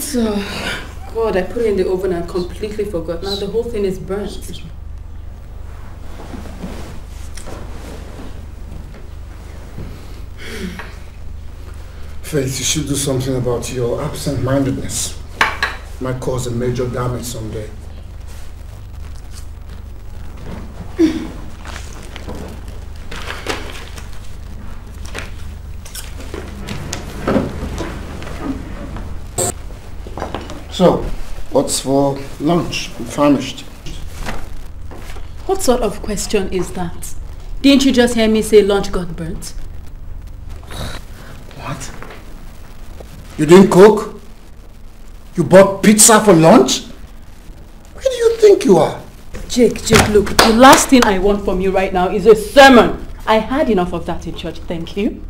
Pizza. God, I put it in the oven and completely forgot. Now the whole thing is burnt. Faith, you should do something about your absent-mindedness. Might cause a major damage someday. So, what's for lunch? I'm famished. What sort of question is that? Didn't you just hear me say lunch got burnt? What? You didn't cook? You bought pizza for lunch? Where do you think you are? Jake, Jake, look, the last thing I want from you right now is a sermon. I had enough of that in church, thank you.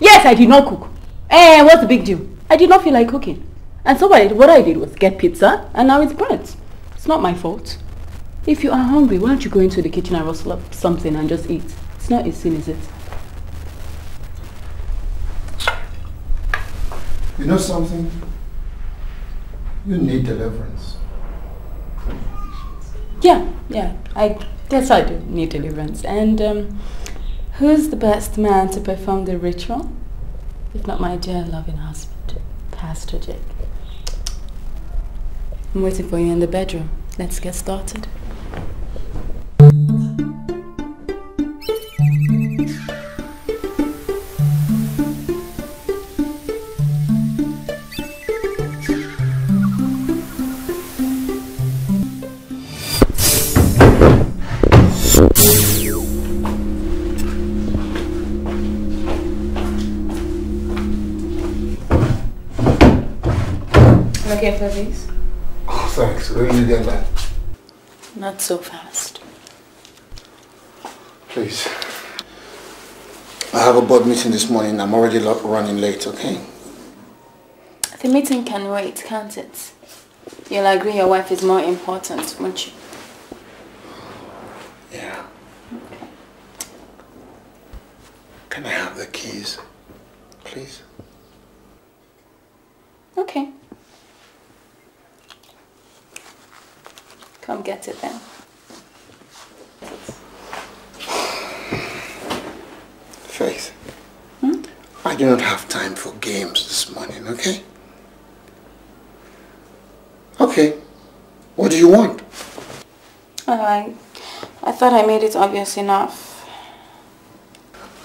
Yes, I did not cook. Eh, what's the big deal? I did not feel like cooking. And so what I, what I did was get pizza, and now it's burnt. It's not my fault. If you are hungry, why don't you go into the kitchen and rustle up something and just eat? It's not a sin, is it? You know something? You need deliverance. Yeah, yeah, I guess I do need deliverance. And um, who's the best man to perform the ritual? If not my dear loving husband, Pastor Jake. I'm waiting for you in the bedroom. Let's get started. Okay, please. Where you get that? Not so fast. Please. I have a board meeting this morning. I'm already running late, okay? The meeting can wait, can't it? You'll agree your wife is more important, won't you? Yeah. Okay. Can I have the keys, please? Okay. Come get it then. Faith. hmm? I do not have time for games this morning, okay? Okay. What do you want? Oh, I, I thought I made it obvious enough.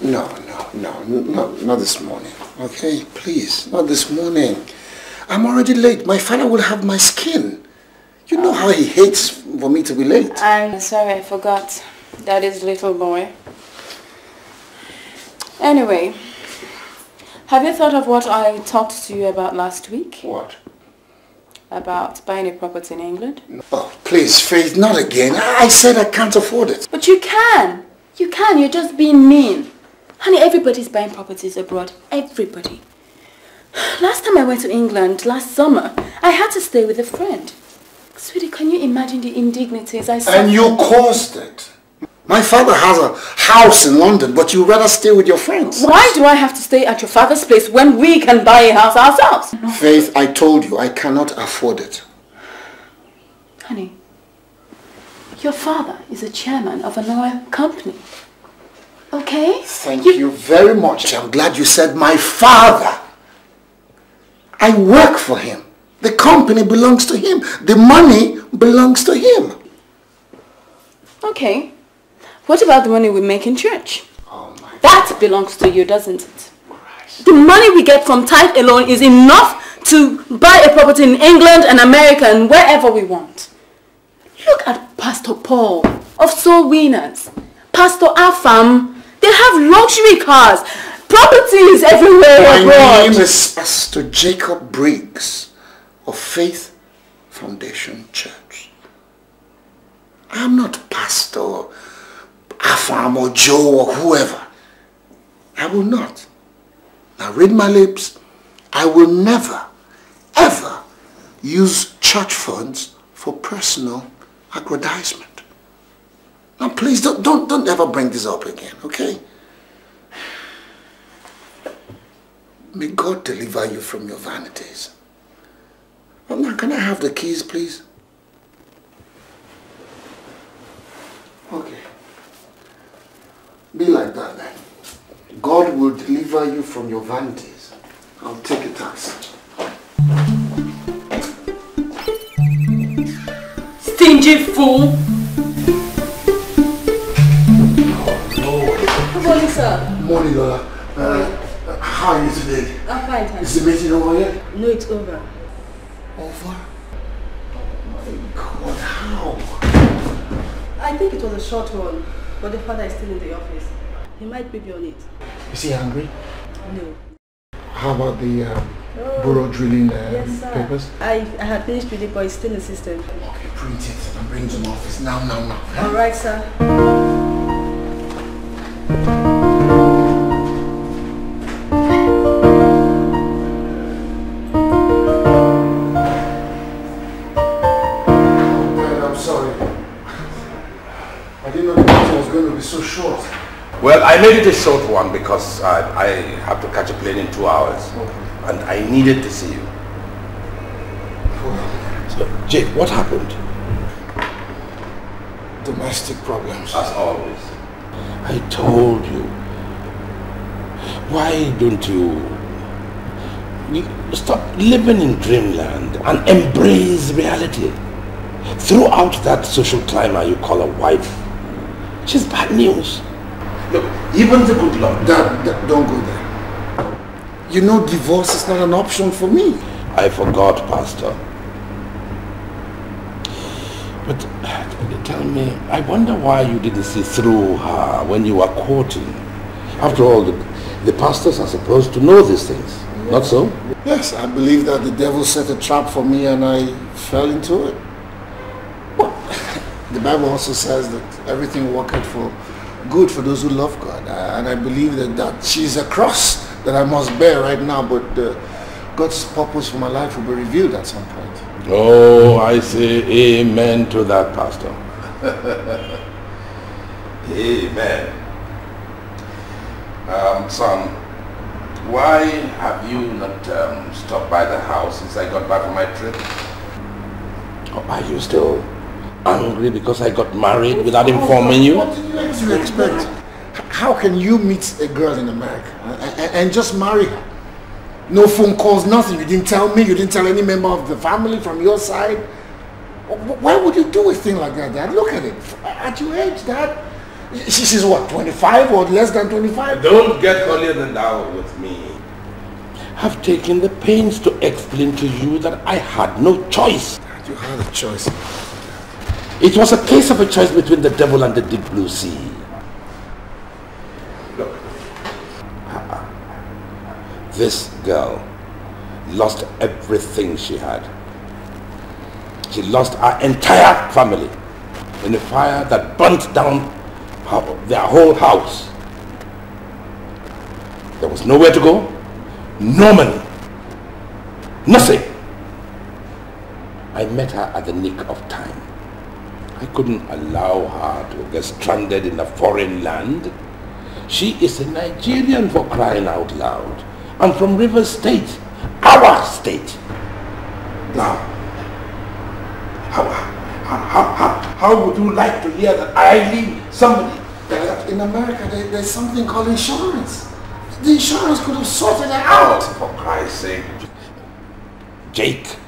No, no, no, no, not this morning. Okay, please, not this morning. I'm already late. My father will have my skin. You know how he hates for me to be late. I'm sorry, I forgot. Daddy's little boy. Anyway, have you thought of what I talked to you about last week? What? About buying a property in England? Oh, please, Faith, not again. I said I can't afford it. But you can! You can, you're just being mean. Honey, everybody's buying properties abroad. Everybody. Last time I went to England, last summer, I had to stay with a friend. Sweetie, can you imagine the indignities I saw? And you caused it. My father has a house in London, but you rather stay with your friends. Why do I have to stay at your father's place when we can buy a house ourselves? Faith, I told you I cannot afford it. Honey, your father is a chairman of an oil company. Okay? Thank you very much. I'm glad you said my father. I work for him. The company belongs to him. The money belongs to him. Okay. What about the money we make in church? Oh my That belongs to you, doesn't it? The money we get from tithe alone is enough to buy a property in England and America and wherever we want. Look at Pastor Paul of Soul Winners, Pastor Afam. They have luxury cars, properties everywhere My abroad. name is Pastor Jacob Briggs of Faith Foundation Church. I'm not Pastor Afam or Joe or whoever. I will not. Now read my lips. I will never, ever use church funds for personal aggrandizement. Now please don't, don't, don't ever bring this up again, okay? May God deliver you from your vanities. Well, now, can I have the keys, please? Okay. Be like that then. God will deliver you from your vanities. I'll take a taxi. Stingy fool. Oh, Good morning, sir. morning, Lola. Uh, how are you today? I'm fine, thanks. Is the meeting over yet? No, it's over. Over? Oh my God, how? I think it was a short one, but the father is still in the office. He might be on it. Is he angry? No. How about the um, Oh, borough drilling uh, yes, papers? I, I had finished with it, but it's still in the system. Okay, print it and bring it to my office now, now, now. All right, sir. Well, I made it a short one because I, I have to catch a plane in two hours. And I needed to see you. So, Jake, what happened? Domestic problems. As always. I told you. Why don't you you stop living in dreamland and embrace reality? Throughout that social climber you call a wife, she's bad news. Look, even the good Lord Dad, Dad, don't go there. You know divorce is not an option for me. I forgot, Pastor. But tell me, I wonder why you didn't see through her when you were courting. After all, the, the pastors are supposed to know these things, not so? Yes, I believe that the devil set a trap for me and I fell into it. Well, the Bible also says that everything worketh for good for those who love God. Uh, And I believe that, that she's a cross that I must bear right now, but uh, God's purpose for my life will be revealed at some point. Oh, I say amen to that, Pastor. amen. Um, son, why have you not um, stopped by the house since I got back from my trip? Or are you still angry because I got married without informing you? What did you expect? How can you meet a girl in America uh, and, and- and just marry her? No phone calls, nothing. You didn't tell me. You didn't tell any member of the family from your side. Why would you do a thing like that, Dad? Look at it. At your age, Dad. She's what, 25 or less than 25? Don't get holier than thou with me. I've taken the pains to explain to you that I had no choice. Dad, You had a choice. It was a case of a choice between the devil and the deep blue sea. Look, this girl lost everything she had. She lost her entire family in a fire that burnt down her- their whole house. There was nowhere to go, no money, nothing. I met her at the nick of time. I couldn't allow her to get stranded in a foreign land. She is a Nigerian for crying out loud. I'm from River State, our state. Now, how, how, how, how, how would you like to hear that I leave somebody? In America, there, there's something called insurance. The insurance could have sorted it out. Oh, for Christ's sake. Jake.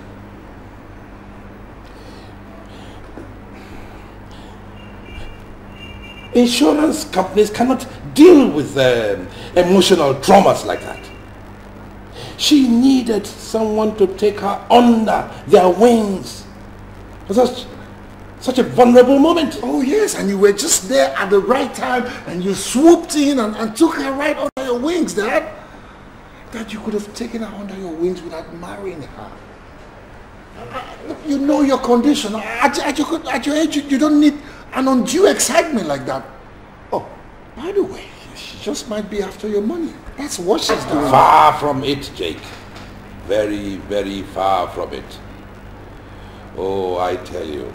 Insurance companies cannot deal with um, emotional traumas like that. She needed someone to take her under their wings. That's, such a vulnerable moment. Oh yes, and you were just there at the right time and you swooped in and, and took her right under your wings, Dad. That you could have taken her under your wings without marrying her. You know your condition. At, at, your, at your age, you, you don't need an undue excitement like that. Oh, by the way, she just might be after your money. That's what she's doing. Far from it, Jake. Very, very far from it. Oh, I tell you,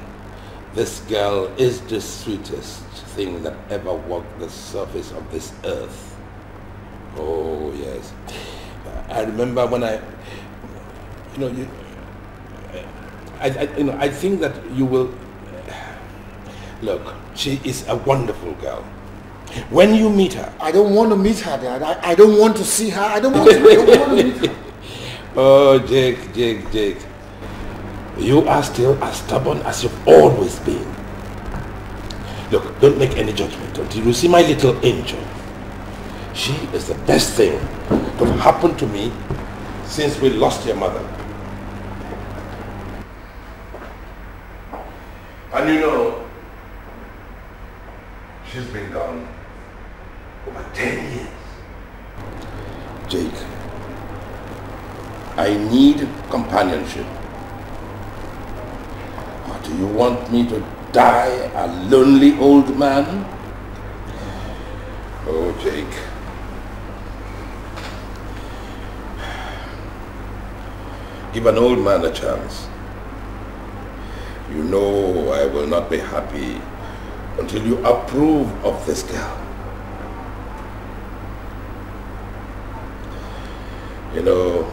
this girl is the sweetest thing that ever walked the surface of this earth. Oh, yes. I remember when I, you know, you, I, I, you know, I think that you will, look, she is a wonderful girl. When you meet her, I don't want to meet her, Dad. I, I don't want to see her. I don't want to, don't want to meet her. Oh, Jake, Jake, Jake. You are still as stubborn as you've always been. Look, don't make any judgment until you see my little angel. She is the best thing to have happened to me since we lost your mother. And you know, she's been gone over 10 years. Jake, I need companionship. Or do you want me to die a lonely old man? Oh, Jake. Give an old man a chance. You know I will not be happy until you approve of this girl. You know,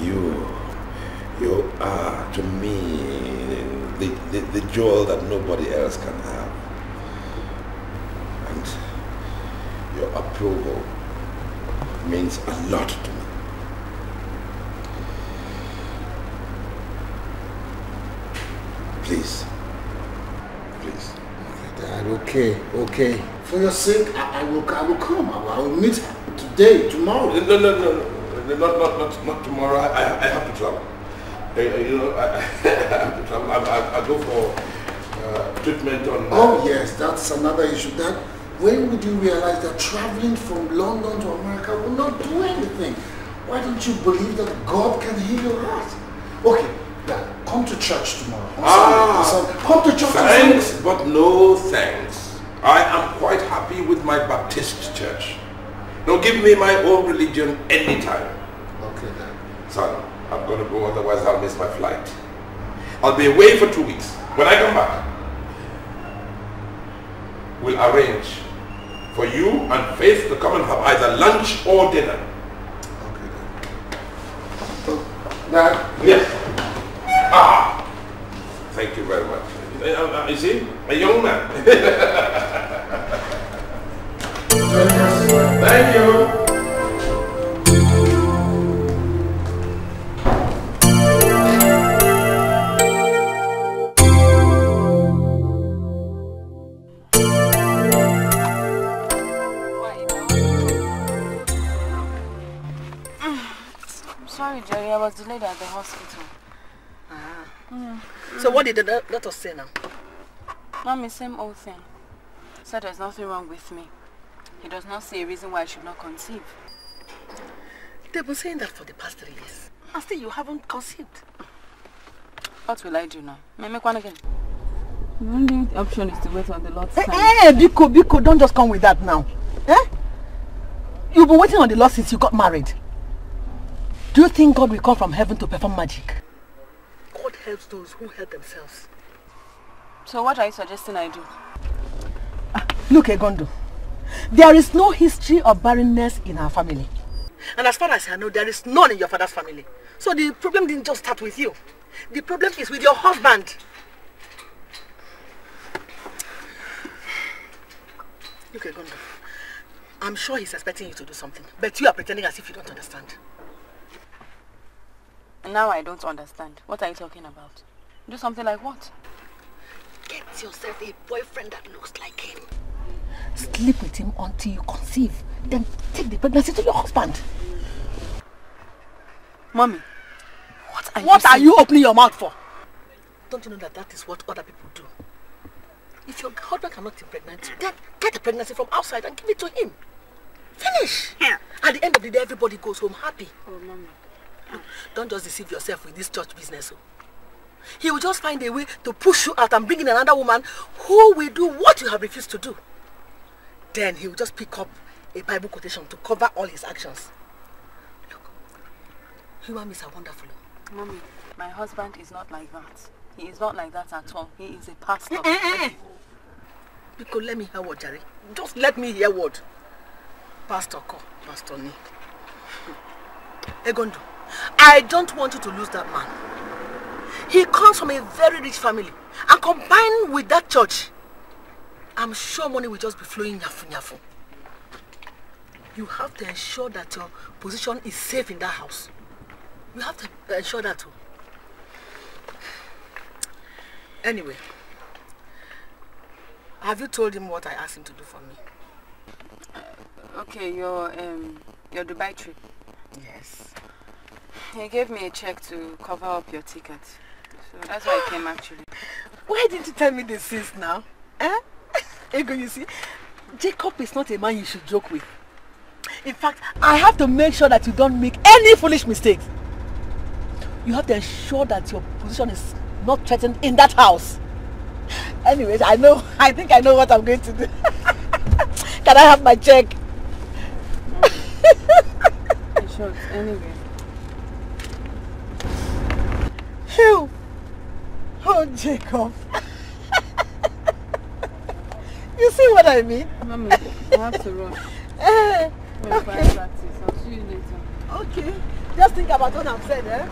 you, you are to me the, the, the jewel that nobody else can have. And your approval means a lot to me. Please. Please. Okay, Dad, okay, okay. For your sake, I, I will, I will come. I will, I will meet her today, tomorrow. No, no, no, no. no, Not, not, not, not tomorrow. I, I, I have to travel. Uh, you know, I, I have to travel. I, I, I go for uh, treatment on... Oh yes, that's another issue. That when would you realize that traveling from London to America will not do anything? Why don't you believe that God can heal your heart? Okay, Dad, come to church tomorrow. Ah, Sunday. Come to church on Thanks, but no thanks. I am quite happy with my Baptist church. Now give me my own religion anytime. Okay, Dad. Son, I'm going to go, otherwise I'll miss my flight. I'll be away for two weeks. When I come back, we'll arrange for you and Faith to come and have either lunch or dinner. Okay, Dad. Oh, Dad, Yes. Ah, thank you very much. Uh, uh, You see, a young man. Thank you. I'm sorry, Jerry. I was delayed at the hospital. So what did the doctor say now? Mommy, same old thing. Said there's nothing wrong with me. He does not see a reason why I should not conceive. They've been saying that for the past three years. And still you haven't conceived. What will I do now? May I make one again? The only option is to wait on the Lord's Eh, time. eh, Biko, Biko, don't just come with that now. Eh? You've been waiting on the Lord since you got married. Do you think God will come from heaven to perform magic? God helps those who help themselves. So what are you suggesting I do? Look, Egondo, there is no history of barrenness in our family. And as far as I know, there is none in your father's family. So the problem didn't just start with you. The problem is with your husband. Look, Egondo, I'm sure he's expecting you to do something, but you are pretending as if you don't understand. Now I don't understand. What are you talking about? Do something like what? Get yourself a boyfriend that looks like him. Sleep with him until you conceive. Then take the pregnancy to your husband. Mommy, what are you What are you opening your mouth for? Don't you know that that is what other people do? If your husband cannot impregnate you, then get the pregnancy from outside and give it to him. Finish. Yeah. At the end of the day, everybody goes home happy. Oh, Mama. Don't just deceive yourself with this church business. Oh. He will just find a way to push you out and bring in another woman who will do what you have refused to do. Then he will just pick up a Bible quotation to cover all his actions. Look, human beings are wonderful. oh. Mommy, my husband is not like that. He is not like that at all. He is a pastor. Eh, eh, eh, because let me hear what, Jerry. Just let me hear what. Pastor Ko, Pastor Ni. Egondo, I don't want you to lose that man. He comes from a very rich family. And combined with that church, I'm sure money will just be flowing yafu yafu. You have to ensure that your position is safe in that house. You have to ensure that too. Anyway, have you told him what I asked him to do for me? Okay, your um your Dubai trip. Yes. He gave me a check to cover up your ticket. So that's why I came actually. Why didn't you tell me this since now? Eh? Ego, you see, Jacob is not a man you should joke with. In fact, I have to make sure that you don't make any foolish mistakes. You have to ensure that your position is not threatened in that house. Anyways, I know, I think I know what I'm going to do. Can I have my check? Short, anyway. Phew. Oh, Jacob. you see what I mean? Mommy, I have to run. Eh, choir practice. I'll see you later. okay. Just think about what I've said, eh? is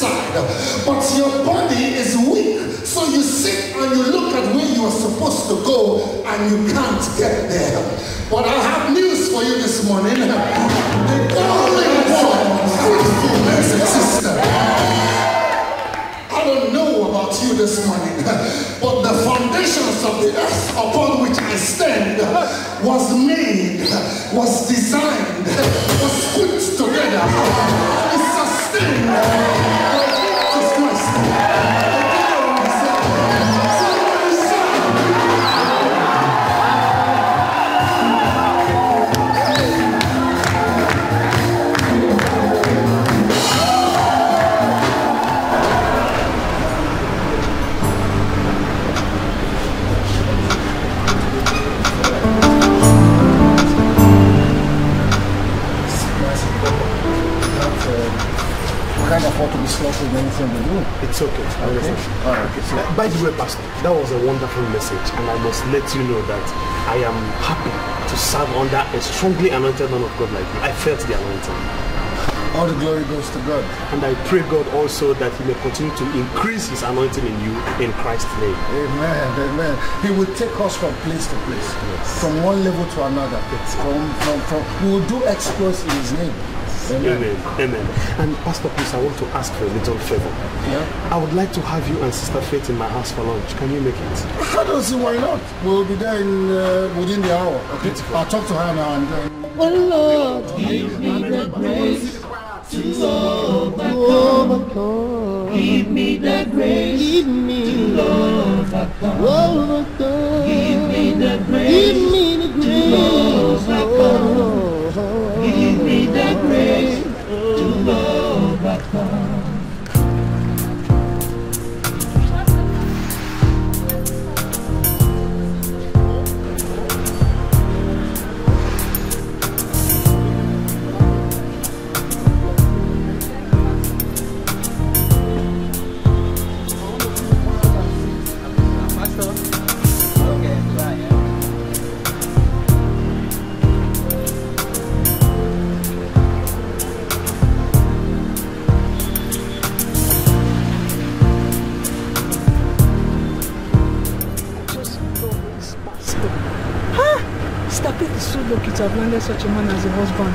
go to this side, but your body is weak. So you sit and you look at where you are supposed to go and you can't get there. But I have news for you this morning. The only one fruitfulness. I don't know about you this morning, foundations of the earth upon which I stand was made, was designed, was put together, is sustained To be slaughtering anything we do. It's okay. I understand. All right. Okay. Uh, By the way, Pastor, that was a wonderful message, and I must let you know that I am happy to serve under a strongly anointed man of God like you. I felt the anointing. All the glory goes to God. And I pray God also that He may continue to increase His anointing in you in Christ's name. Amen. Amen. He will take us from place to place, from one level to another. From, from, from, we will do exploits in His name. Amen. Amen. And Pastor, please, I want to ask for a little favor. Yeah. I would like to have you and Sister Faith in my house for lunch. Can you make it? I don't see why not. We'll be there in uh, within the hour. Okay. I'll talk to her now and then. Oh Lord, give me the grace to overcome. Give me the grace give me to overcome. overcome. Give me the grace give me the grace to overcome. Give me the grace to overcome. Lucky to have landed such a man as a husband.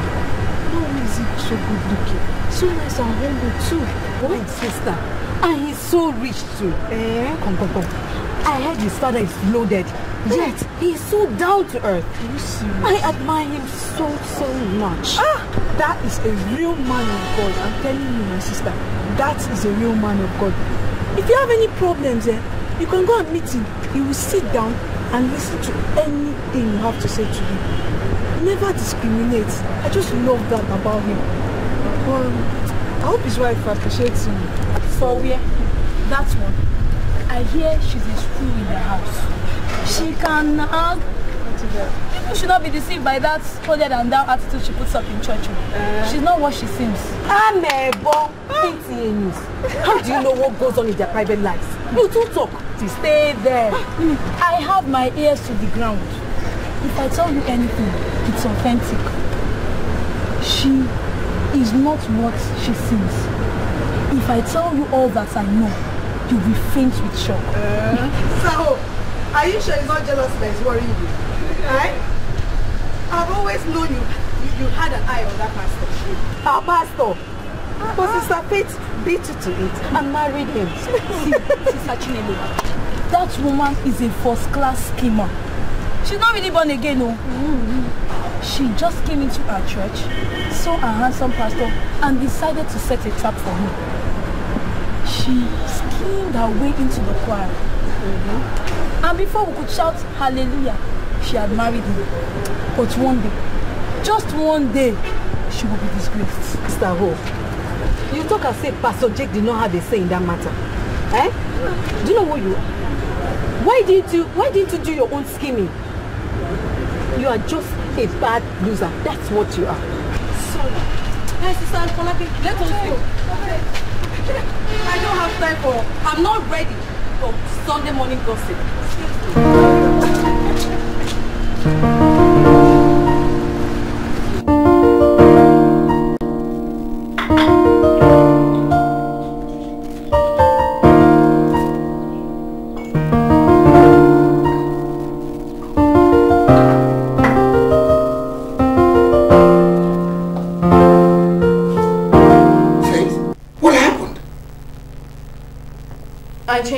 Only is he so good looking, so nice and humble too. My sister. And he's so rich too. Eh? Come, come, come. I heard his father is loaded. Yet, he's so down to earth. I admire him so, so much. Ah, that is a real man of God. I'm telling you, my sister, that is a real man of God. If you have any problems, eh, you can go and meet him. He will sit down and listen to anything you have to say to him. Never discriminates. I just love that about him. Um, hope his wife appreciates him. For where? That one. I hear she's a screw in the house. She can nag. People should not be deceived by that holier than thou attitude she puts up in church. Uh, She's not what she seems. Amebo, things. How do you know what goes on in their private lives? You too talk. To stay there. I have my ears to the ground. If I tell you anything, it's authentic. She is not what she seems. If I tell you all that I know, you'll be faint with shock. Uh, so, are you sure it's not jealousy that is worrying you? Right? I've always known you, you, you had an eye on that pastor. Our pastor. But Sister Faith beat you to it and married him. See, Sister Chinelo, that woman is a first class schemer. She's not really born again, no. She just came into our church, saw a handsome pastor, and decided to set a trap for me. She schemed her way into the choir. And before we could shout hallelujah, she had married him. But one day, just one day, she will be disgraced. Sister Ho, you talk as if Pastor Jake did not have a say in that matter. Eh? Do you know what you are? Why didn't you why didn't you do your own scheming? You are just a bad loser. That's what you are. Sorry. Hey, Sister Folabi, let us go. I don't have time for, I'm not ready for Sunday morning gossip. Faith,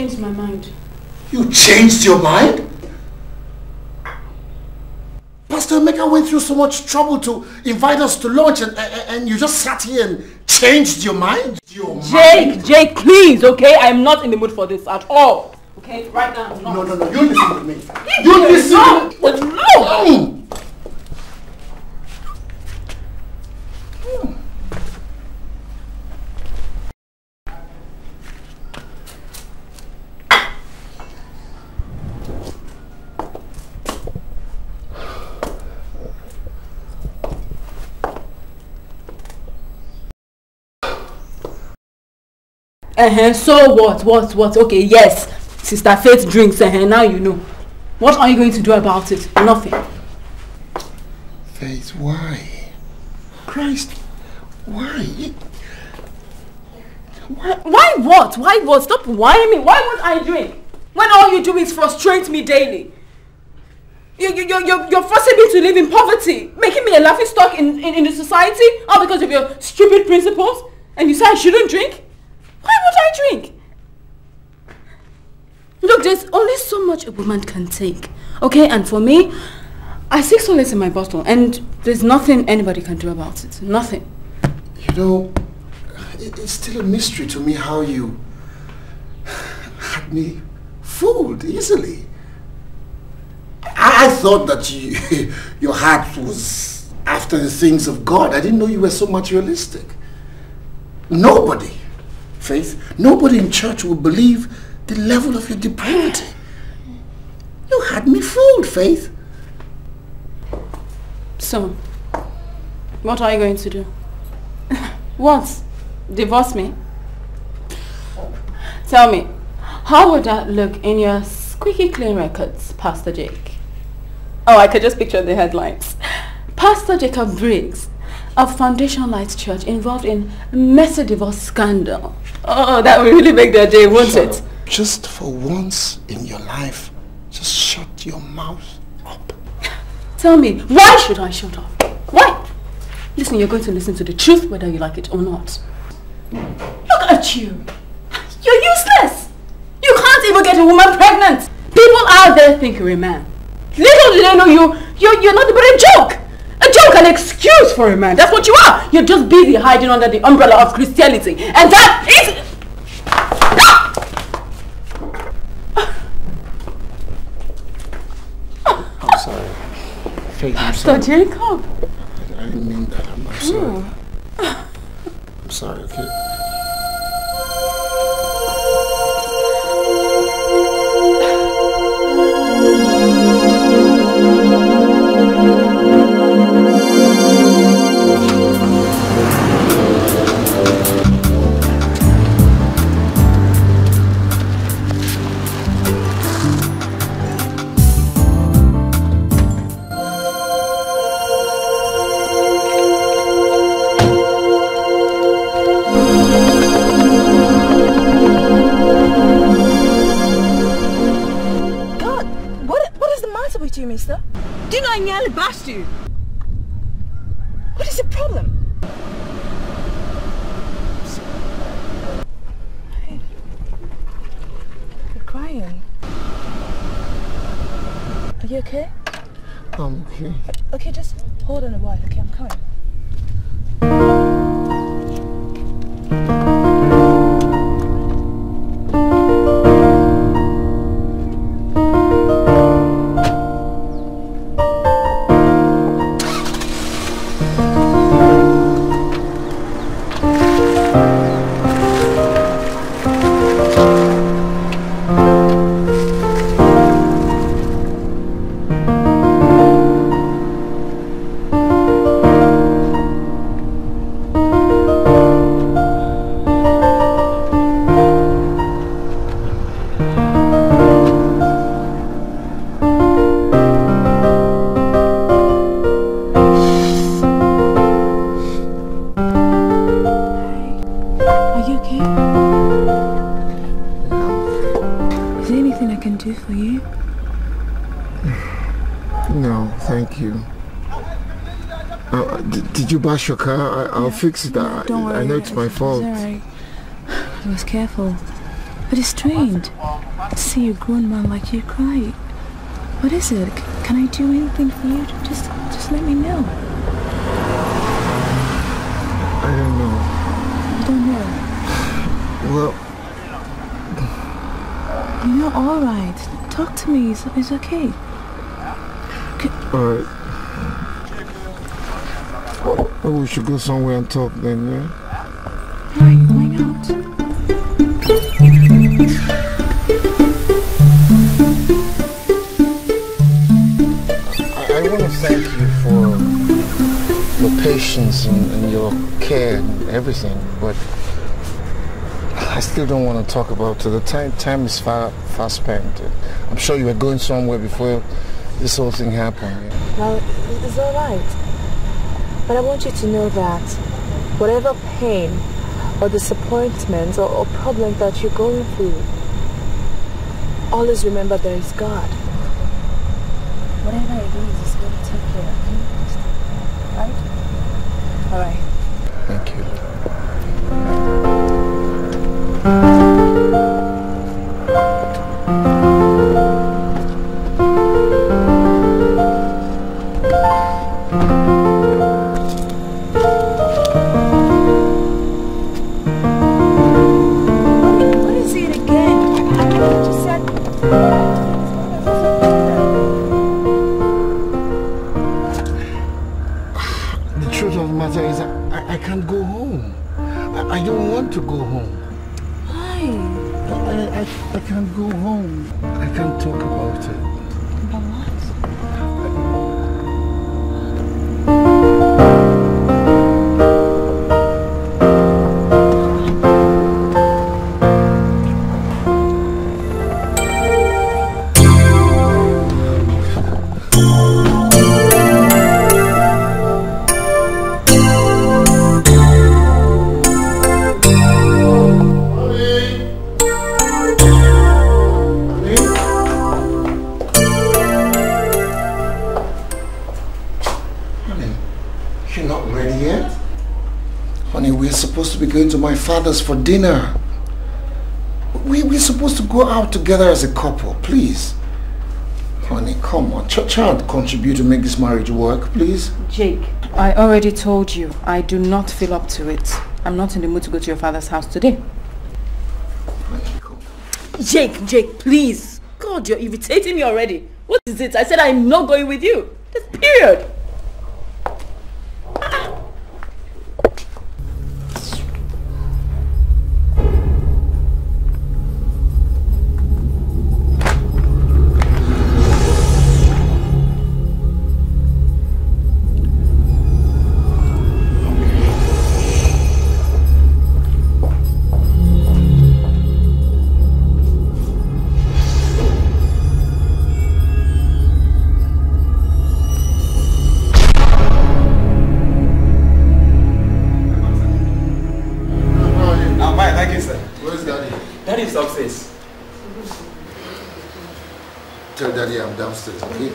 changed my mind. You changed your mind? Pastor Emeka went through so much trouble to invite us to lunch and, and, and you just sat here and changed your mind? Your mind? Jake, Jake, please, okay? I'm not in the mood for this at all. Okay, right now, I'm not. No, no, no, you listen to me. You listen No, to me. no. Uh-huh, so what, what, what? Okay, yes, Sister Faith drinks, uh-huh, now you know. What are you going to do about it? Nothing. Faith, why? Christ, why? Why? Why what? Why what? Stop whining me. Why would I drink? When all you do is frustrate me daily. You, you, you're, you're, you're forcing me to live in poverty, making me a laughing stock in, in, in the society, all because of your stupid principles, and you say I shouldn't drink? Why would I drink? Look, there's only so much a woman can take, okay? And for me, I see solace in my bottle, and there's nothing anybody can do about it. Nothing. You know, it's still a mystery to me how you had me fooled easily. I, thought that you, your heart was after the things of God. I didn't know you were so materialistic. Nobody, Faith, nobody in church will believe the level of your depravity. You had me fooled, Faith. So, what are you going to do? what? Divorce me? Tell me, how would that look in your squeaky clean records, Pastor Jake? Oh, I could just picture the headlines. Pastor Jacob Briggs of Foundation Light Church involved in messy divorce scandal. Oh, that would really make their day, won't it? Just for once in your life, just shut your mouth up. Tell me, why should I shut up? Why? Listen, you're going to listen to the truth whether you like it or not. Look at you. You're useless. You can't even get a woman pregnant. People out there think you're a man. Little do they know you, you're, you're nothing but a joke. A joke, an excuse for a man. That's what you are. You're just busy hiding under the umbrella of Christianity. And that is... I'm sorry. Faith, I'm sorry. Jacob. I didn't mean that. I'm, I'm sorry. Hmm. I'm sorry, okay? Mister? Do you know I nearly bashed you? What is the problem? You're crying. Are you okay? I'm okay. Okay, just hold on a while, okay? I'm coming. Did, you bash your car? I, I'll fix it. I, Don't worry. I know it's my fault. It's alright. I was careful. But it's strange to see a grown man like you cry. What is it? C- Can I do anything for you? Just, just let me know. I don't know. I don't know. Well, You're all right. Talk to me. It's, it's okay. alright. Well, we should go somewhere and talk then, yeah? Why, why not? I, I want to thank you for your patience and, and your care and everything, but I still don't want to talk about it. The time time is far far spent. I'm sure you were going somewhere before this whole thing happened. yeah? Well, it's all right. But I want you to know that whatever pain or disappointment or, or problem that you're going through, always remember there is God. Whatever it is, is going to take care of you. Right? All right. Going to my father's for dinner. We, we're supposed to go out together as a couple, please. Honey, come on. Ch- try and contribute to make this marriage work, please. Jake, I already told you I do not feel up to it. I'm not in the mood to go to your father's house today. Honey. Jake, Jake, please. God, you're irritating me already. What is it? I said I'm not going with you. This period.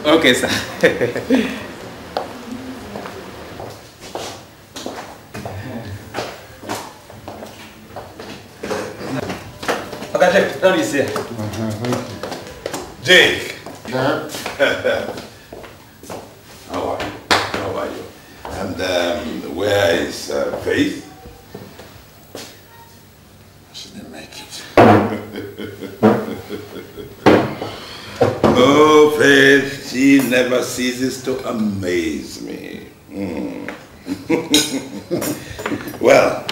Okay? Okay, sir. Okay, Jake, now you see. Jake. Dad. How ceases to amaze me. Mm. well,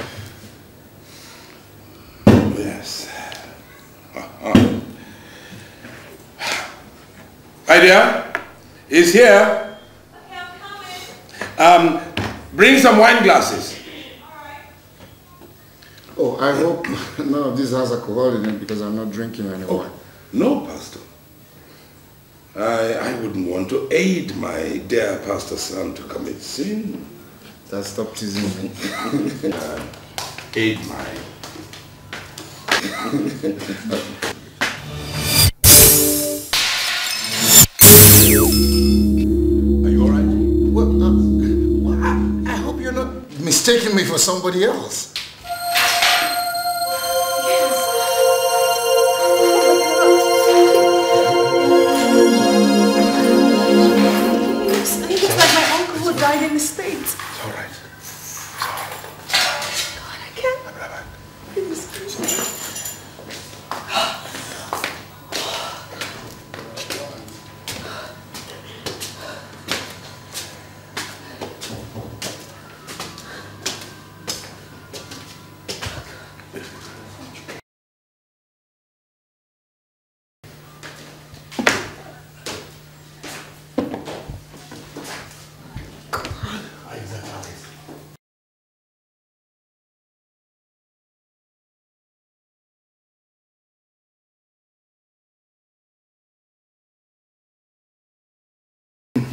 yes. Uh-huh. Idea is here. Um, bring some wine glasses. Oh, I hope none of this has alcohol in it because I'm not drinking anymore. No, Pastor. I, I wouldn't want to aid my dear pastor son to commit sin. That stop teasing me. uh, aid my. Are you alright? Well, uh, well I, I hope you're not mistaking me for somebody else.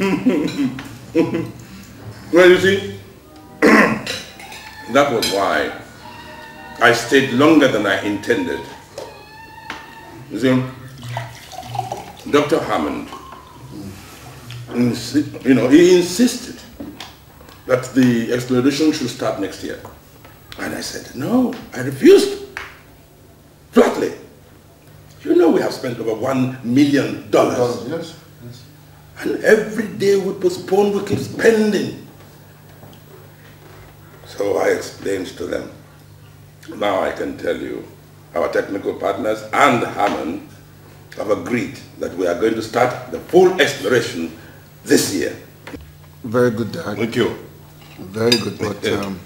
well, you see, that was why I stayed longer than I intended. You see, Dr. Hammond, you know, he insisted that the exploration should start next year. And I said, no, I refused. Flatly. You know we have spent over one million dollars. Yes. And every day we postpone, we keep spending. So I explained to them. Now I can tell you, our technical partners and Hammond have agreed that we are going to start the full exploration this year. Very good, Dad. Thank you. Very good, but um,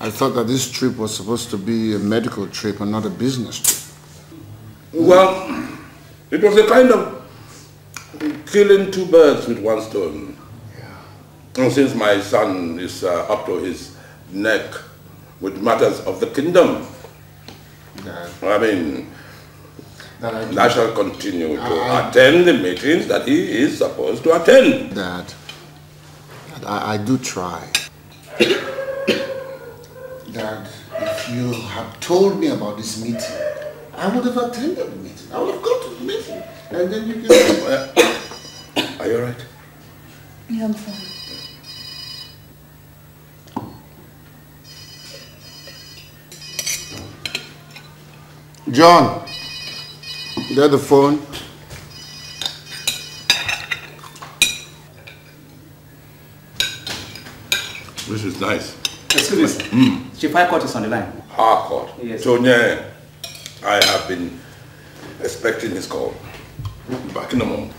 I thought that this trip was supposed to be a medical trip and not a business trip. Well, it was a kind of killing two birds with one stone. And since my son is uh, up to his neck with matters of the kingdom, Dad, I mean, Dad, I, I shall continue to I- attend the meetings that he is supposed to attend. Dad, Dad I, I do try. Dad, if you had told me about this meeting, I would have attended the meeting. I would have gone to. And then you can... Are you all right? Yeah, I'm fine. John, get the phone. This is nice. Excuse me. Hmm. Chief Harcourt is on the line. Harcourt. Yes. Tonye, I have been expecting his call. Back in a moment.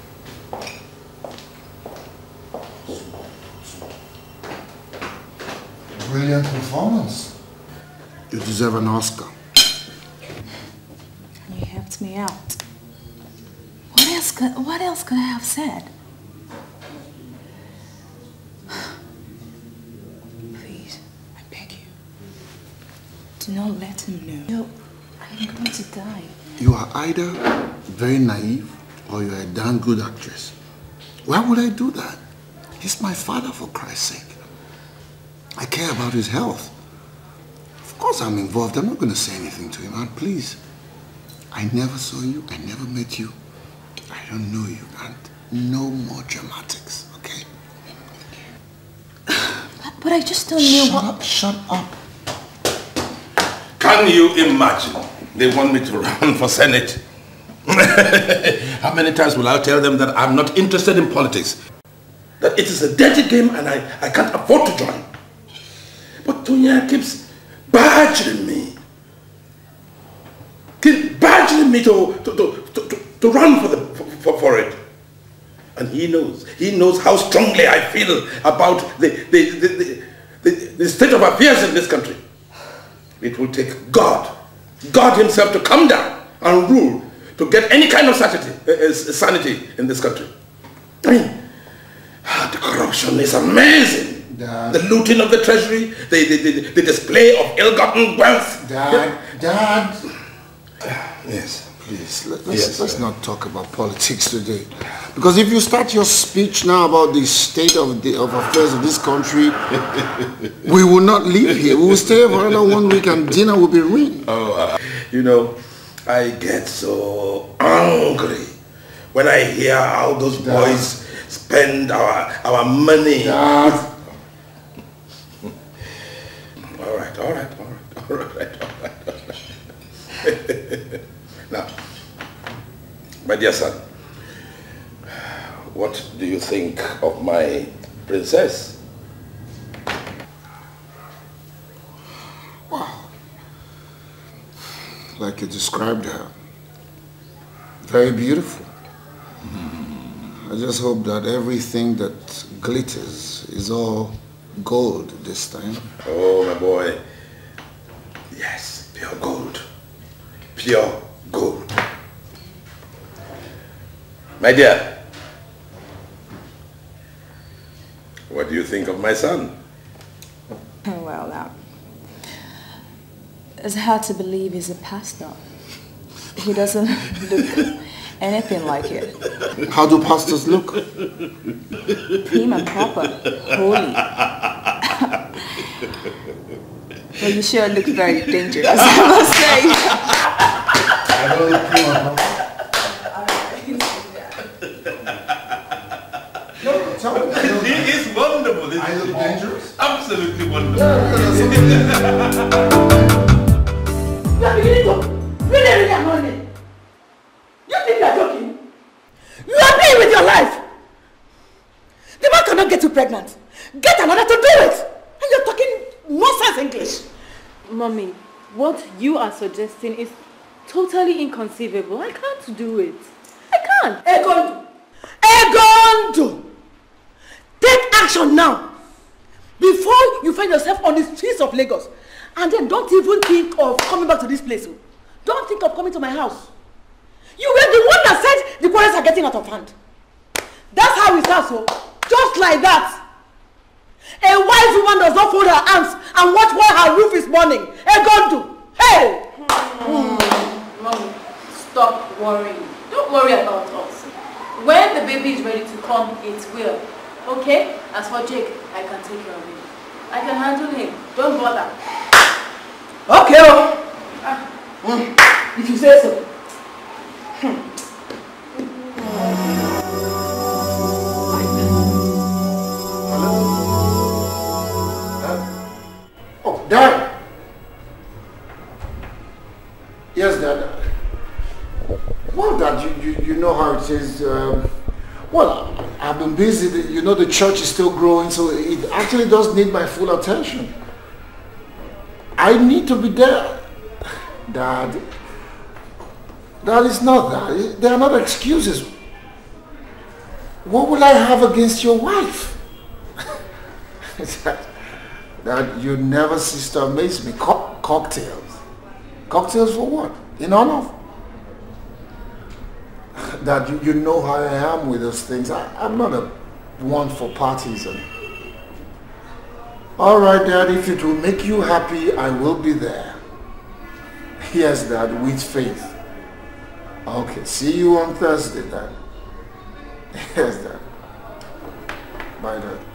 Brilliant performance. You deserve an Oscar. You helped me out. What else could, what else could I have said? Please, I beg you. Do not let him know. No, I'm going to die. You are either very naive or you're a damn good actress. Why would I do that? He's my father, for Christ's sake. I care about his health. Of course I'm involved. I'm not going to say anything to him. And please, I never saw you. I never met you. I don't know you. And no more dramatics, okay? But I just don't know Shut what... up, shut up. Can you imagine? They want me to run for Senate. How many times will I tell them that I'm not interested in politics? That it is a dirty game and I, I can't afford to join. But Tonye keeps badgering me. Keeps badgering me to, to, to, to, to, run for, the, for, for it. And he knows. He knows how strongly I feel about the, the, the, the, the state of affairs in this country. It will take God, God himself to come down and rule to get any kind of sanity, uh, sanity in this country. I mean, ah, the corruption is amazing. Dad. The looting of the treasury, the, the, the, the display of ill-gotten wealth. Dad, Dad. Yes. Please, let, us Yes, let's sir. not talk about politics today. Because if you start your speech now about the state of, the, of affairs of this country, we will not leave here. We will stay for another one week and dinner will be ruined. Oh, uh, you know, I get so angry when I hear how those boys spend our, our money. All right, all right, all right, all right, all right. All right. now, my dear son, what do you think of my princess? Wow. Like you described her. Very beautiful. I just hope that everything that glitters is all gold this time. Oh, my boy. Yes, pure gold. Pure gold. My dear, what do you think of my son? Well, now, it's hard to believe he's a pastor. He doesn't look anything like it. How do pastors look? Prim and proper, holy. well, you sure look very dangerous, I must say. I don't look prim and proper. Absolutely wonderful. You are beginning to really, really annoy me. You think you are joking? You are playing with your life. The man cannot get you pregnant. Get another to do it. And you're talking nonsense English. Mommy, what you are suggesting is totally inconceivable. I can't do it. I can't. Egondu. Egondu. Take action now. Before you find yourself on the streets of Lagos. And then don't even think of coming back to this place. oh. Don't think of coming to my house. You were the one that said the quarrels are getting out of hand. That's how it starts, so just like that. A wise woman does not fold her arms and watch while her roof is burning. Egondu. Hey! Mommy, stop worrying. Don't worry about us. When the baby is ready to come, it will. Okay? As for Jake, I can take care of him. I can handle him. Don't bother. Okay, oh. Mm, If you say so. Oh, Dad! Yes, Dad. Well, Dad, you, you, you know how it is. Um, well, Been busy. You know the church is still growing, so it actually does need my full attention. I need to be there. Dad. Dad, it's not that. They are not excuses. What will I have against your wife? Dad, you never cease to amaze me. Co- cocktails. Cocktails for what? In honor of? Dad, you, you know how I am with those things. I, I'm not a one for parties. And... All right, Dad, if it will make you happy, I will be there. Yes, Dad, with faith. Okay, see you on Thursday, Dad. Yes, Dad. Bye, Dad.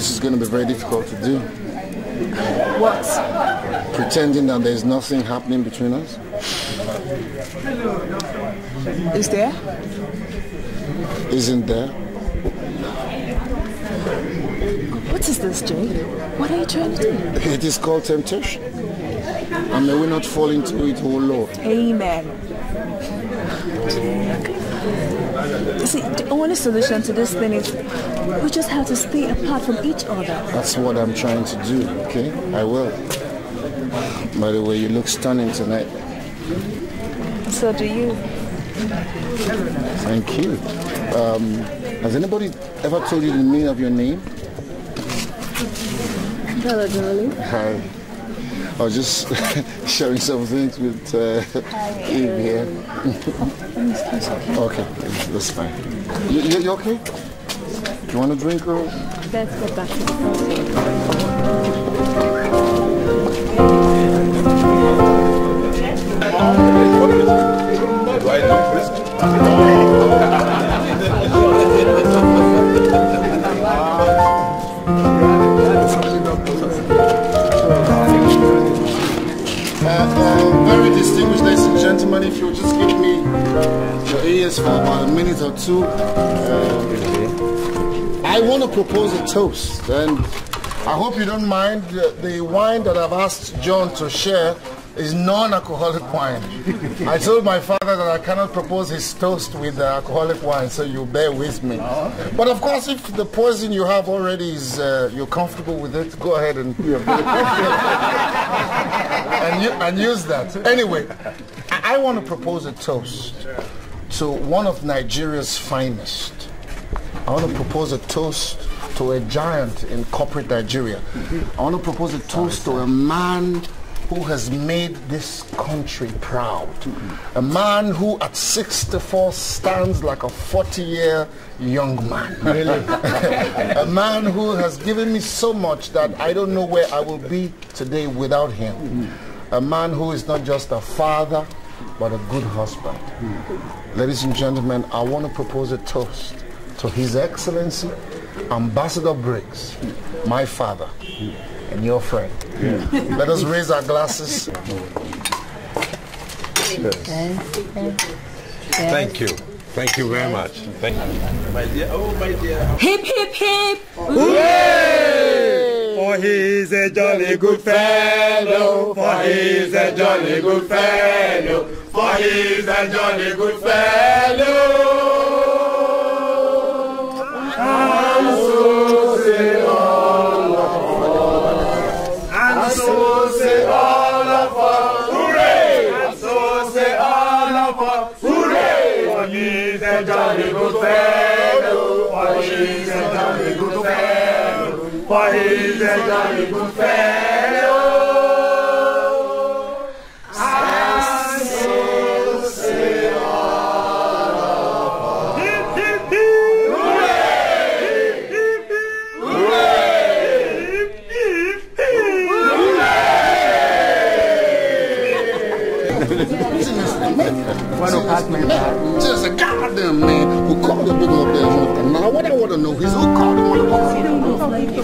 This is going to be very difficult to do. What? Pretending that there's nothing happening between us. Is there? Isn't there? What is this, Jay? What are you trying to do? It is called temptation. And may we not fall into it, oh Lord. Amen. You see, the only solution to this thing is we just have to stay apart from each other. That's what I'm trying to do, okay? I will. By the way, you look stunning tonight. So do you. Thank you. Um, has anybody ever told you the meaning of your name? Hello, darling. Hi. I was just sharing some things with uh, Eve here. okay, that's fine. You, you, you okay? You want a drink or? Let's get back to the gentlemen, if you'll just give me your ears for about a minute or two. Uh, I want to propose a toast, and I hope you don't mind. The, wine that I've asked John to share is non-alcoholic wine. I told my father that I cannot propose his toast with the alcoholic wine, so you bear with me. But of course, if the poison you have already is uh, you're comfortable with it, go ahead and and, and use that. Anyway, I, want to propose a toast to one of Nigeria's finest. I want to propose a toast to a giant in corporate Nigeria. I want to propose a toast to a man who has made this country proud. A man who at 64 stands like a 40-year young man. Really? a man who has given me so much that I don't know where I will be today without him. A man who is not just a father, but a good husband. Ladies and gentlemen, I want to propose a toast to His Excellency, Ambassador Briggs, my father, and your friend. Let us raise our glasses. Thank you. Thank you very much. Thank you. My dear, oh my dear. Hip, hip, hip. Hooray! For he's a jolly good fellow. For he's a jolly good fellow. For he's a jolly good fellow. So all so all so of! For he's a jolly good fellow. For he's a fellow. For he's a jolly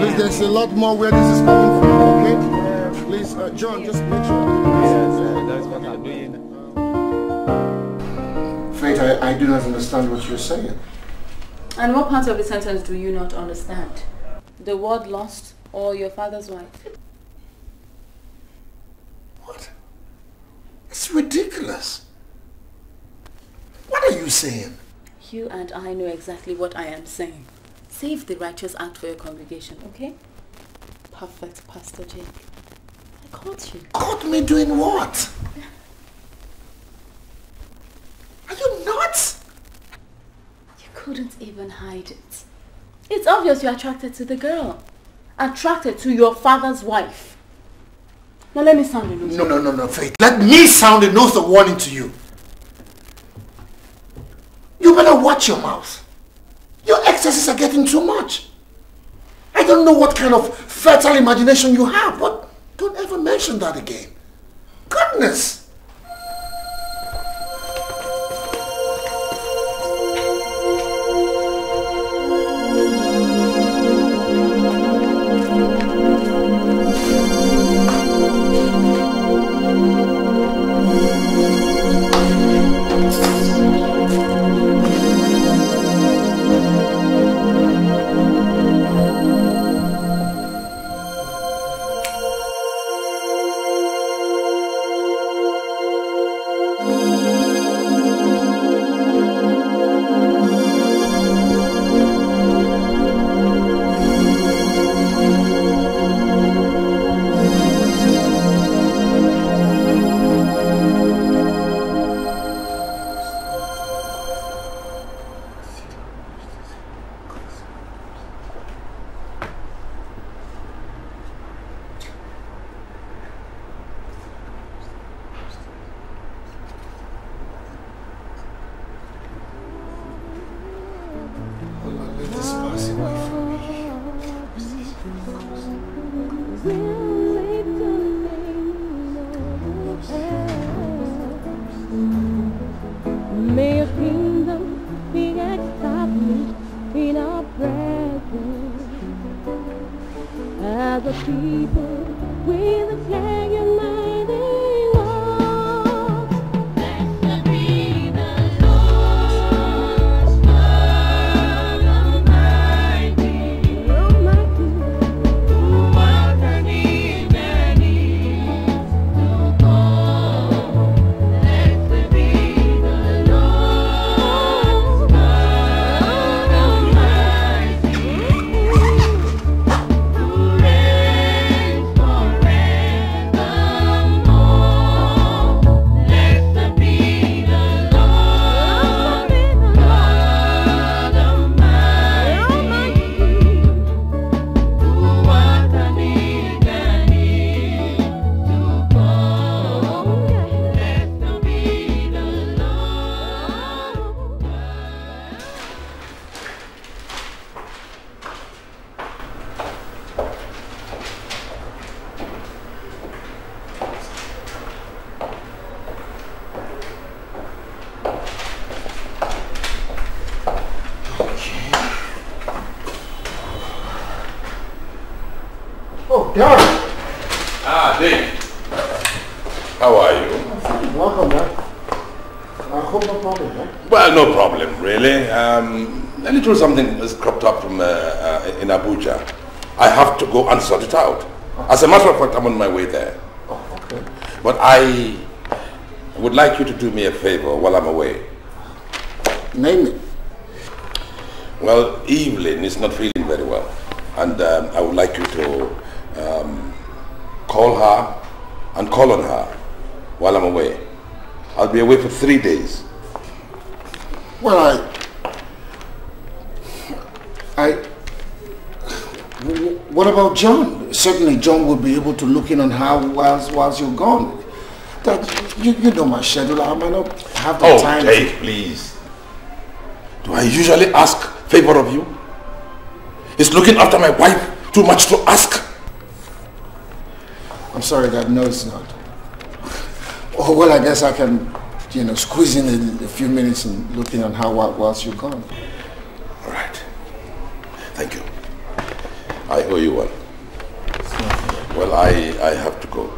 Please, there's a lot more where this is coming from. Okay? Please, uh, John, just make sure. That's what I'm doing. Faith, I, I do not understand what you're saying. And what part of the sentence do you not understand? The word lost or your father's wife? What? It's ridiculous. What are you saying? You and I know exactly what I am saying. Save the righteous act for your congregation, okay? Perfect, Pastor Jake. I caught you. Caught me doing what? Are you nuts? You couldn't even hide it. It's obvious you're attracted to the girl. Attracted to your father's wife. Now let me sound a. No, no, no, no, Faith. Let me sound a note of warning to you. You better watch your mouth. Your excesses are getting too much. I don't know what kind of fertile imagination you have, but don't ever mention that again. Goodness! Something has cropped up from uh, uh, in Abuja. I have to go and sort it out. As a matter of fact, I'm on my way there. Oh, okay. But I would like you to do me a favor while I'm away. Name it. Well, Evelyn is not feeling very well. And um, I would like you to um, call her and call on her while I'm away. I'll be away for three days. Well. I... What about John? Certainly John will be able to look in on her whilst, whilst you're gone. That, you, you know my schedule. I might not have the Oh, time. Dave, please. Do I usually ask favor of you? Is looking after my wife too much to ask? I'm sorry, Dad. No, it's not. Oh, well, I guess I can, you know, squeeze in a, a few minutes and look in on how while, whilst you're gone. All right. Thank you. I owe you one. Well, I, I have to go.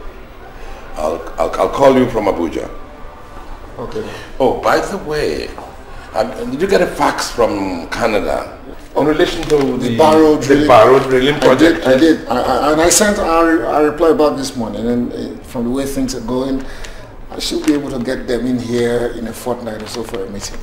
I'll, I'll, I'll call you from Abuja. Okay. Oh, by the way, um, did you get a fax from Canada in relation to the, The barrow the drilling. barrow drilling I project? did. I did. I, I, and I sent a, a reply about this morning. And uh, from the way things are going, I should be able to get them in here in a fortnight or so for a meeting.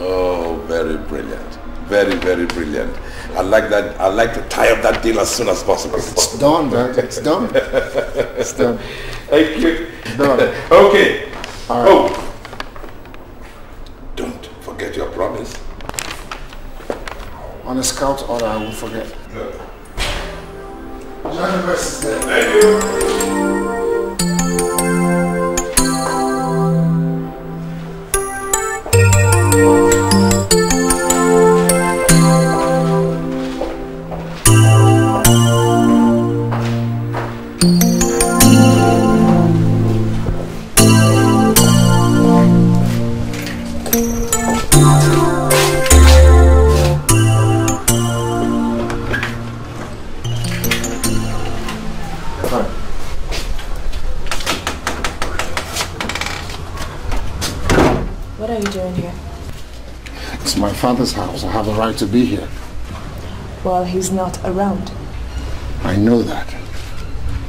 Oh, very brilliant. Very, very brilliant. I like that. I like to tie up that deal as soon as possible. It's done, Dad. It's done. It's done. Thank you. Done. okay. All oh. right. Oh, don't forget your promise. On a scout order, I won't forget. Good. John versus there. Thank you. Right to be here. Well, he's not around. I know that.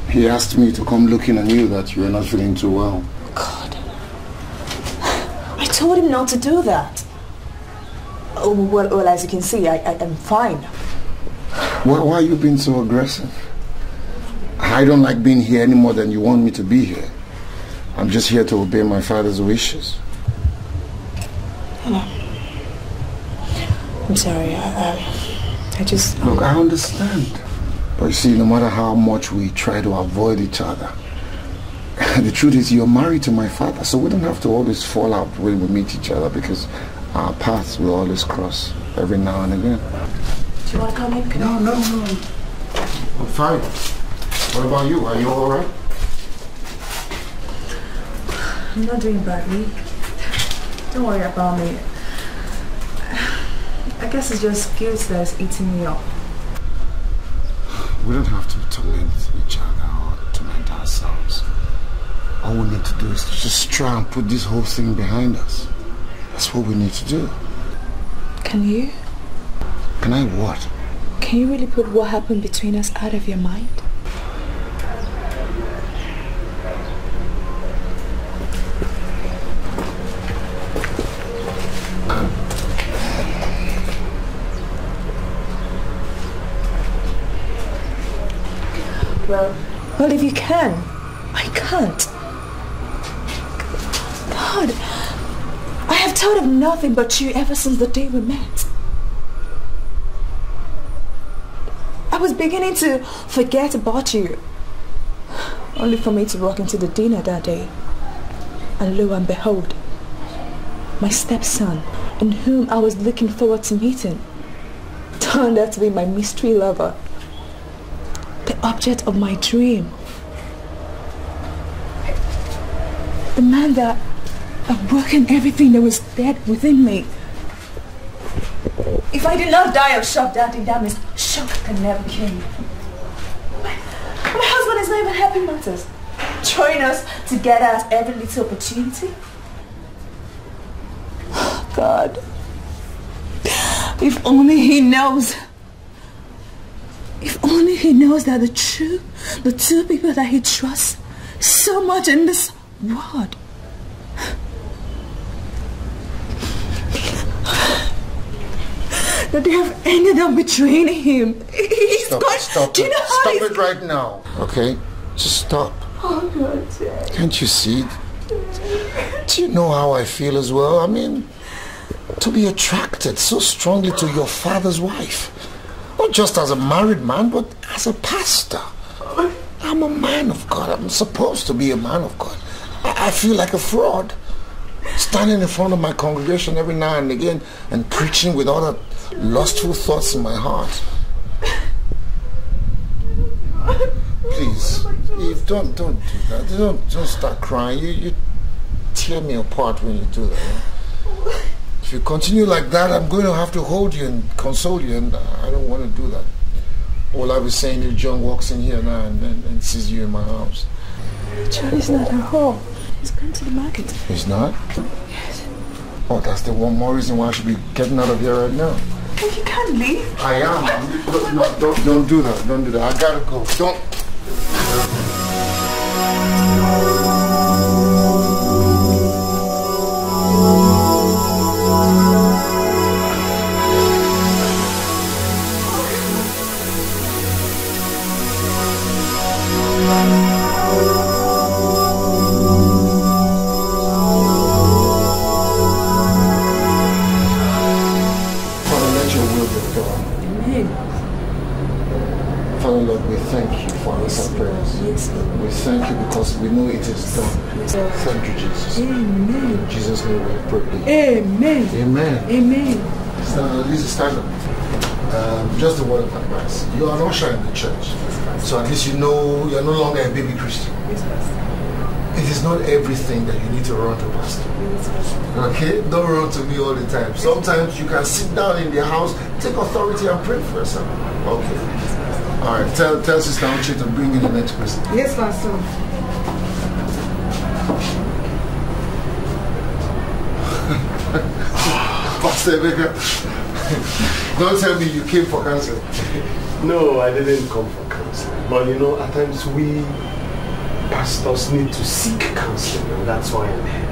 He asked me to come looking on you that you are not feeling too well. God. I told him not to do that. Oh, well, well as you can see, I, I, I'm fine. Why, why are you being so aggressive? I don't like being here any more than you want me to be here. I'm just here to obey my father's wishes. I'm sorry. I, I, I just... Look, I understand. But you see, no matter how much we try to avoid each other, the truth is you're married to my father, so we don't have to always fall out when we meet each other because our paths will always cross every now and again. Do you want to come in? Can No, no, no. I'm fine. What about you? Are you all right? I'm not doing badly. Don't worry about me. I guess it's just guilt that's eating me up. We don't have to torment each other or torment ourselves. All we need to do is just try and put this whole thing behind us. That's what we need to do. Can you? Can I what? Can you really put what happened between us out of your mind? Well, if you can, I can't. God, I have thought of nothing but you ever since the day we met. I was beginning to forget about you. Only for me to walk into the dinner that day. And lo and behold, my stepson, in whom I was looking forward to meeting, turned out to be my mystery lover. Object of my dream. The man that awoken everything that was dead within me. If I did not die of shock that day, that means shock can never kill me. My, my husband is not even happy matters. bring us together at every little opportunity? Oh, God. If only he knows. He knows that the true, the two people that he trusts so much in this world that they have ended up betraying him. He's Stop, got. stop do you it. know how Stop it right now. Okay? Just stop. Oh God, Jack. Can't you see? Do you know how I feel as well? I mean, to be attracted so strongly to your father's wife. Not just as a married man, but as a pastor. I'm a man of God. I'm supposed to be a man of God. I, I feel like a fraud. Standing in front of my congregation every now and again and preaching with all the lustful thoughts in my heart. Please, Eve, don't don't do that. Don't don't start crying. You you tear me apart when you do that. If you continue like that, I'm going to have to hold you and console you, and I don't want to do that. All I was saying is John walks in here now and, and, and sees you in my house. Charlie's not at home. He's gone to the market. He's not? Yes. Oh, that's the one more reason why I should be getting out of here right now. But you can't leave. I am. Look, no, don't, don't do that. Don't do that. I gotta go. Don't. Thank you, Jesus. Amen. In Jesus' name we pray. Amen. Amen. Amen. Stand, Lisa, stand up. Um, just a word of advice. You are an usher in the church. So at least you know you're no longer a baby Christian. It is not everything that you need to run to pastor. Okay? Don't run to me all the time. Sometimes you can sit down in the house, take authority and pray for yourself. Okay. All right. Tell, tell Sister Uche to bring in the next person. Yes, Pastor. Emeka, don't tell me you came for counseling. No, I didn't come for counseling. But you know, at times we pastors need to seek counseling, and that's why I'm here.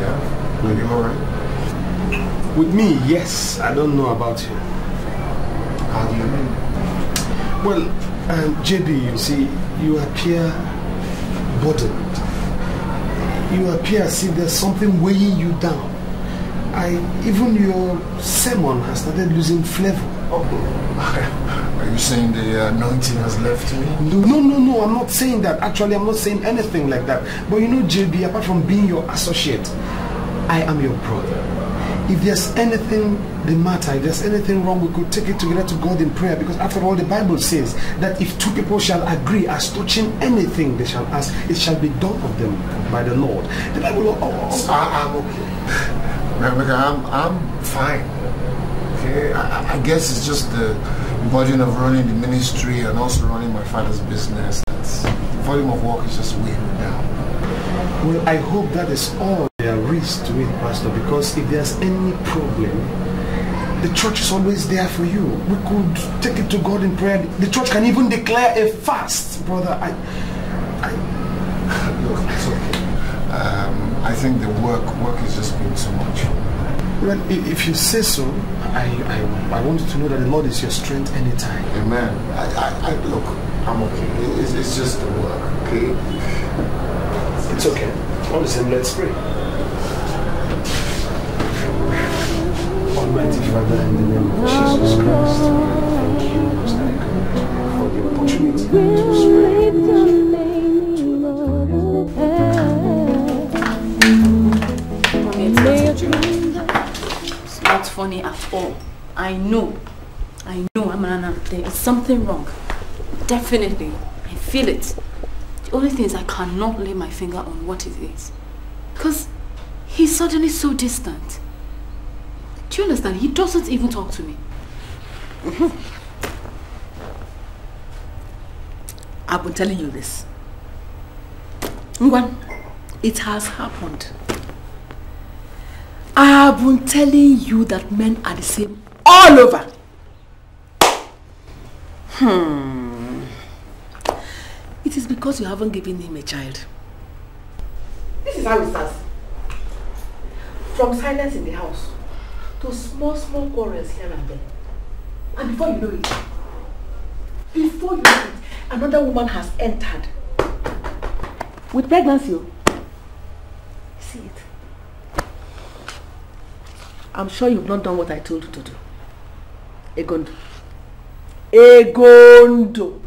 Yeah? Are you alright? With me, yes. I don't know about you. How do you mean? Well, um, JB, you see, you appear burdened. You appear as if there's something weighing you down. I even your sermon has started losing flavor. Oh, are you saying the anointing has left me? No, no, no, no. I'm not saying that. Actually, I'm not saying anything like that. But you know, JB, apart from being your associate, I am your brother. If there's anything the matter, if there's anything wrong, we could take it together to God in prayer. Because after all, the Bible says that if two people shall agree as touching anything they shall ask, it shall be done of them by the Lord. The Bible. Oh, oh, oh. I, I'm okay. I'm, I'm fine. Okay, I, I guess it's just the burden of running the ministry and also running my father's business. That's, the volume of work is just weighing me down. Well, I hope that is all there is to it, Pastor, because if there's any problem, the church is always there for you. We could take it to God in prayer. The church can even declare a fast, brother. I, Look, it's okay. Um, I think the work work is just being too much. well, if you say so, I, I, I want you to know that the Lord is your strength anytime. Amen. I, I, I look, I'm okay. It's, it's just the work, okay? It's okay. All the same, let's pray. Almighty Father, in the name of Jesus Christ, thank you, Most High God, for the opportunity to spread funny at all. I know. I know, Amanana, there is something wrong. Definitely. I feel it. The only thing is I cannot lay my finger on what it is. Because he's suddenly so distant. Do you understand? He doesn't even talk to me. Mm-hmm. I've been telling you this. Ngwan, it has happened. I have been telling you that men are the same all over. Hmm. It is because you haven't given him a child. This is how it starts. From silence in the house to small, small quarrels here and there. And before you know it, before you know it, another woman has entered with pregnancy. oh. See it. I'm sure you've not done what I told you to do. Egondo. Egondo.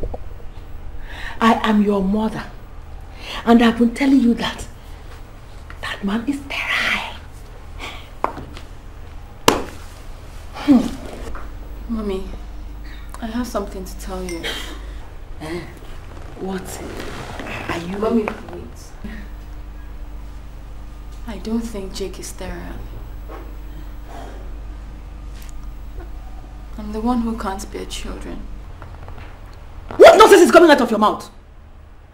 I am your mother. And I've been telling you that that man is sterile. Mommy, I have something to tell you. Eh? What? Are you... Mommy, wait. I don't think Jake is sterile. I'm the one who can't bear children. What nonsense is coming out of your mouth?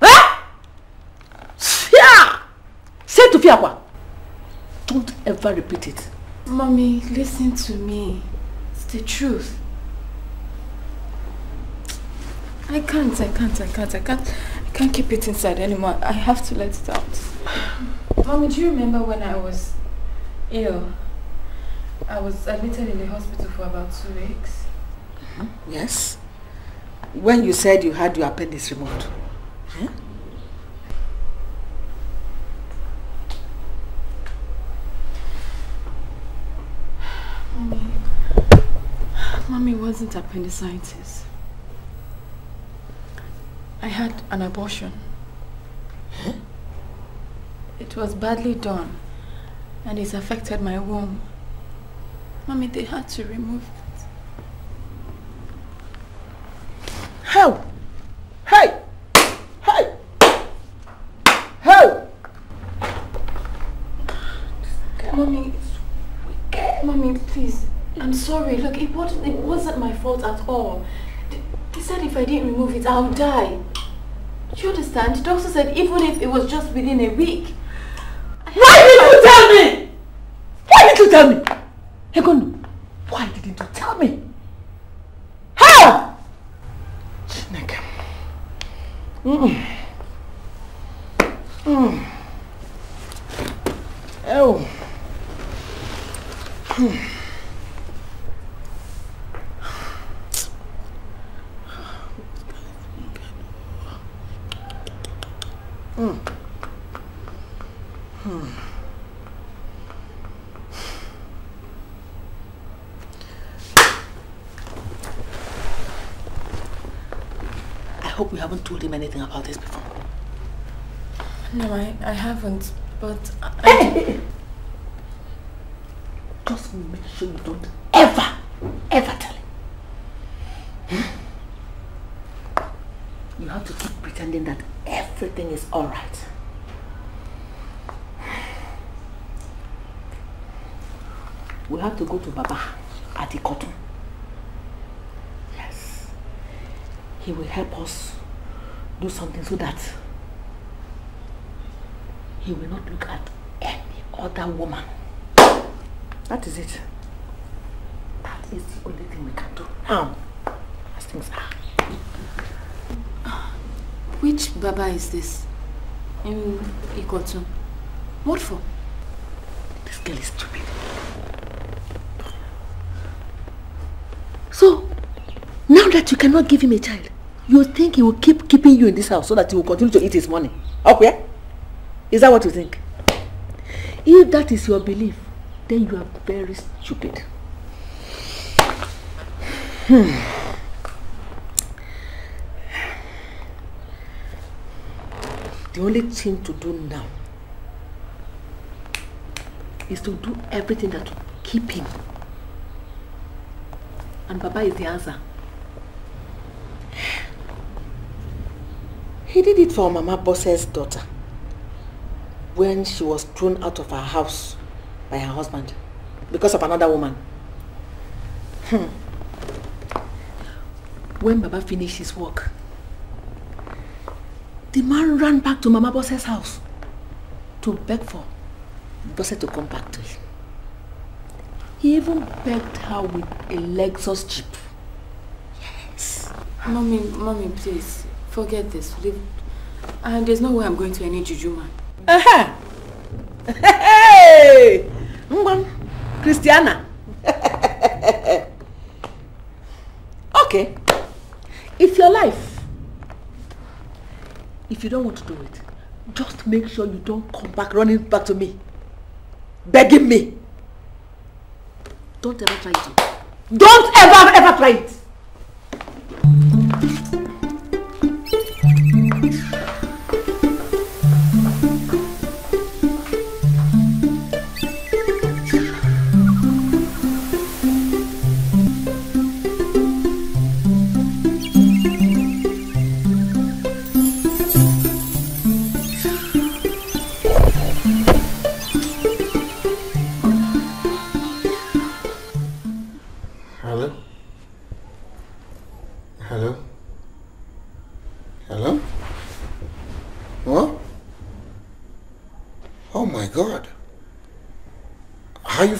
Huh? Yeah! Say it to Fiakwa. Don't ever repeat it. Mommy, listen to me. It's the truth. I can't, I can't, I can't, I can't, I can't keep it inside anymore. I have to let it out. Mommy, do you remember when I was ill? I was admitted in the hospital for about two weeks. Uh-huh. Yes? When you said you had your appendix removed. Huh? Mommy, Mommy wasn't appendicitis. I had an abortion. It was badly done and it affected my womb. Mommy, they had to remove it. How? Hey! Hey! How? Mommy, Mommy, please. I'm sorry. Look, it wasn't, it wasn't my fault at all. Th- They said if I didn't remove it, I'll die. Do you understand? The doctor said even if it was just within a week. Why didn't you tell me? Why didn't you tell me? এখন haven't told him anything about this before. No, I, I haven't. But I, I Just make sure you don't ever, ever tell him. Hmm? You have to keep pretending that everything is alright. We have to go to Baba at the cotton. Yes. He will help us do something so that he will not look at any other woman. That is it. That is the only thing we can do now. As things are. Which Baba is this? In Ikotu. What for? This girl is stupid. So, now that you cannot give him a child, you think he will keep keeping you in this house so that he will continue to eat his money? Okay? Is that what you think? If that is your belief, then you are very stupid. Hmm. The only thing to do now is to do everything that will keep him. And Baba is the answer. He did it for Mama Bose's daughter when she was thrown out of her house by her husband because of another woman. Hmm. When Baba finished his work, the man ran back to Mama Bose's house to beg for Bose to come back to him. He even begged her with a Lexus Jeep. Yes. Mommy, mommy, please, forget this. Leave. And there's no way I'm going to any juju man. Uh-huh. Hey! Ngwan, Christiana. okay. If your life, if you don't want to do it, just make sure you don't come back running back to me. Begging me. Don't ever try it. Don't ever, ever try it.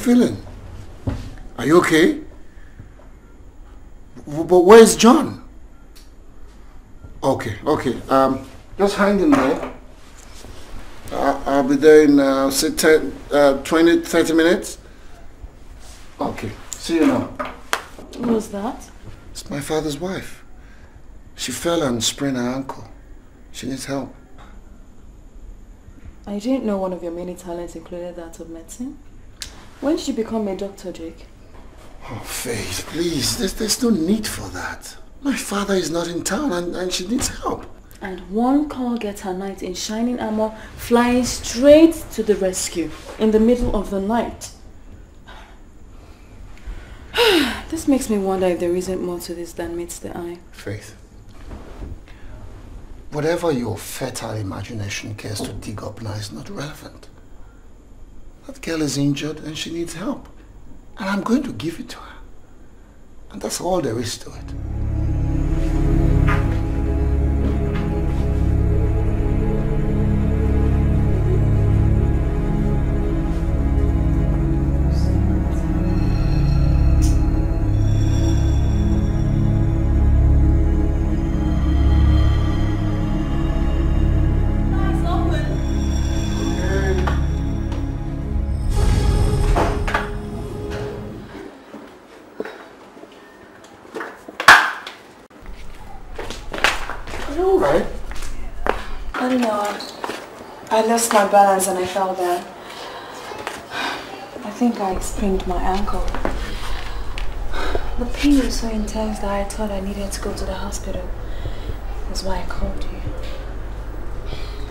Feeling? Are you okay? But where's John? Okay, okay. Um, just hang in there. I- I'll be there in, uh, say, 10, uh, 20, 30 minutes. Okay. See you now. Who was that? It's my father's wife. She fell and sprained her ankle. She needs help. I didn't know one of your many talents included that of medicine. When did you become a doctor, Jake? Oh, Faith, please. There's, there's no need for that. My father is not in town and, and she needs help. And one call gets her knight in shining armor flying straight to the rescue in the middle of the night. this makes me wonder if there isn't more to this than meets the eye. Faith. Whatever your fertile imagination cares to dig up now is not relevant. That girl is injured and she needs help. And I'm going to give it to her. And that's all there is to it. Lost my balance and I fell down. I think I sprained my ankle. The pain was so intense that I thought I needed to go to the hospital. That's why I called you.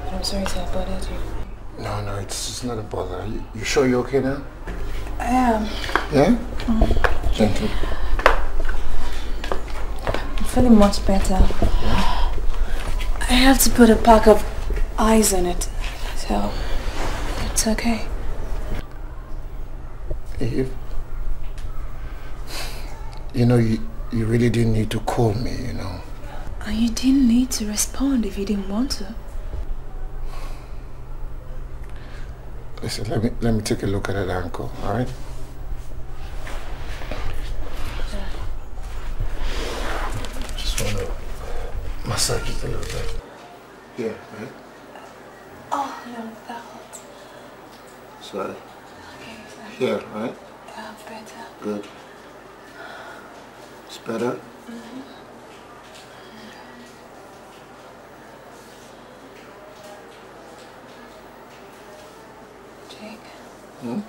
But I'm sorry to have bothered you. No, no, it's, it's not a bother. You, you sure you're okay now? I am. Yeah? Mm-hmm. Gentle. I'm feeling much better. I have to put a pack of eyes on it. So, it's okay. Eve, you know, you, you really didn't need to call me, you know. And you didn't need to respond if you didn't want to. Listen, let me, let me take a look at that ankle, alright? Just want to massage it a little bit. Yeah, right? Oh, no, that hurts. Sorry. Okay, sorry. Here, right? Yeah, better. Good. It's better? Mm-hmm. Jake, Hmm?